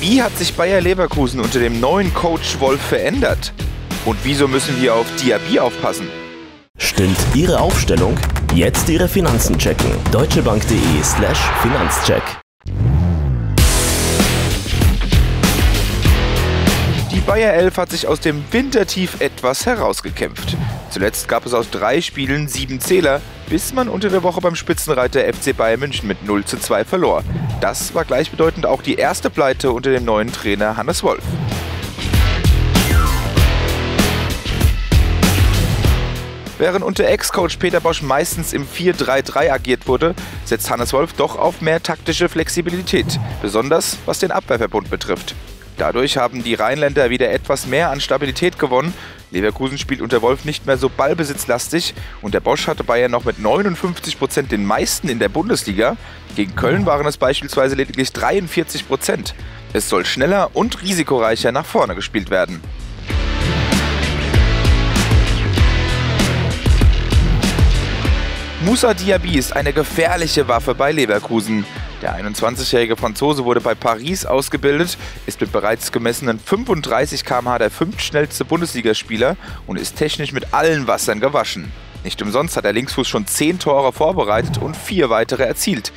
Wie hat sich Bayer Leverkusen unter dem neuen Coach Wolf verändert? Und wieso müssen wir auf Diaby aufpassen? Stimmt Ihre Aufstellung? Jetzt Ihre Finanzen checken. deutschebank.de slash Finanzcheck. 11 hat sich aus dem Wintertief etwas herausgekämpft. Zuletzt gab es aus drei Spielen sieben Zähler, bis man unter der Woche beim Spitzenreiter FC Bayern München mit 0 zu 2 verlor. Das war gleichbedeutend auch die erste Pleite unter dem neuen Trainer Hannes Wolf. Während unter Ex-Coach Peter Bosch meistens im 4-3-3 agiert wurde, setzt Hannes Wolf doch auf mehr taktische Flexibilität, besonders was den Abwehrverbund betrifft. Dadurch haben die Rheinländer wieder etwas mehr an Stabilität gewonnen. Leverkusen spielt unter Wolf nicht mehr so ballbesitzlastig und der Bosch hatte Bayern noch mit 59 Prozent den meisten in der Bundesliga. Gegen Köln waren es beispielsweise lediglich 43%. Prozent. Es soll schneller und risikoreicher nach vorne gespielt werden. Moussa Diaby ist eine gefährliche Waffe bei Leverkusen. Der 21-jährige Franzose wurde bei Paris ausgebildet, ist mit bereits gemessenen 35 km/h der fünftschnellste Bundesligaspieler und ist technisch mit allen Wassern gewaschen. Nicht umsonst hat der Linksfuß schon 10 Tore vorbereitet und 4 weitere erzielt.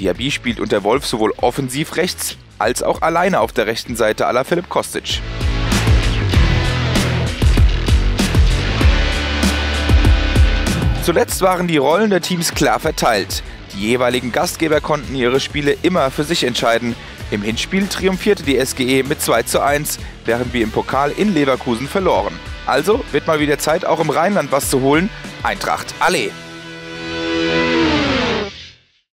Diaby spielt unter Wolf sowohl offensiv rechts als auch alleine auf der rechten Seite aller Philipp Kostic. Zuletzt waren die Rollen der Teams klar verteilt. Die jeweiligen Gastgeber konnten ihre Spiele immer für sich entscheiden. Im Hinspiel triumphierte die SGE mit 2 zu 1, während wir im Pokal in Leverkusen verloren. Also wird mal wieder Zeit, auch im Rheinland was zu holen. Eintracht, alle!